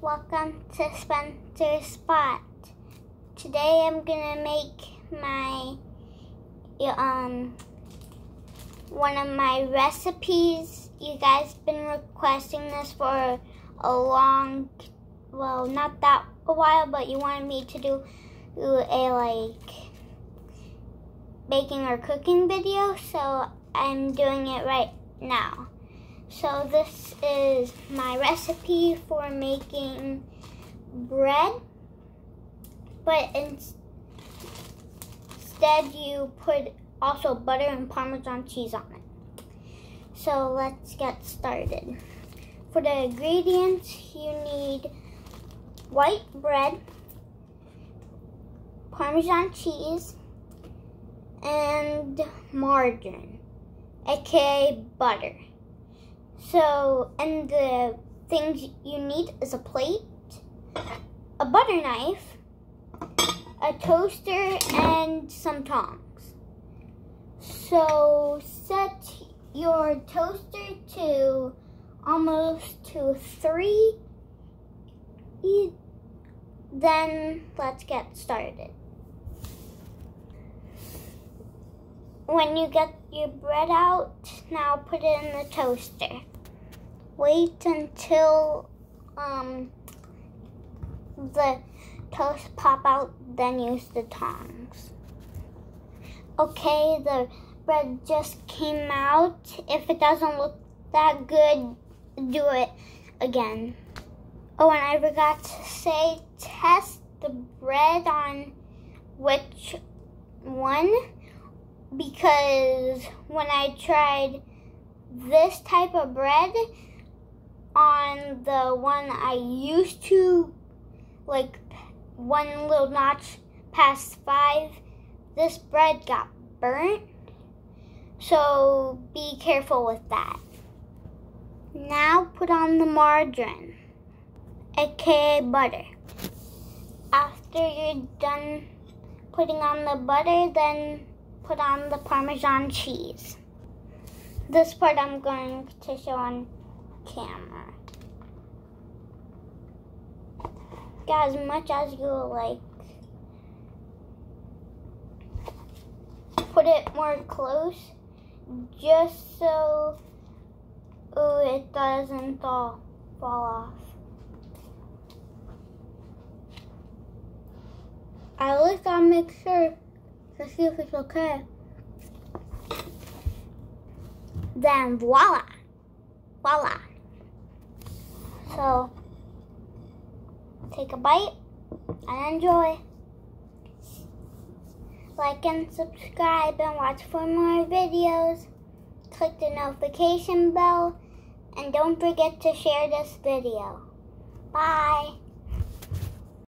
Welcome to Spencer's Spot. Today I'm gonna make my um one of my recipes. You guys been requesting this for a long well not that a while but you wanted me to do a like baking or cooking video so I'm doing it right now. So this is my recipe for making bread, but instead you put also butter and Parmesan cheese on it. So let's get started. For the ingredients, you need white bread, Parmesan cheese, and margarine, aka butter. So, and the things you need is a plate, a butter knife, a toaster, and some tongs. So, set your toaster to almost to three. Then let's get started. When you get your bread out, now put it in the toaster. Wait until um, the toast pop out, then use the tongs. Okay, the bread just came out. If it doesn't look that good, do it again. Oh, and I forgot to say, test the bread on which one because when I tried this type of bread on the one I used to, like one little notch past five, this bread got burnt. So be careful with that. Now put on the margarine, aka butter. After you're done putting on the butter, then put on the Parmesan cheese. This part I'm going to show on camera. Get as much as you like. Put it more close just so oh, it doesn't fall, fall off. I look, I'll make sure Let's see if it's okay. Then voila. Voila. So take a bite and enjoy. Like and subscribe and watch for more videos. Click the notification bell and don't forget to share this video. Bye.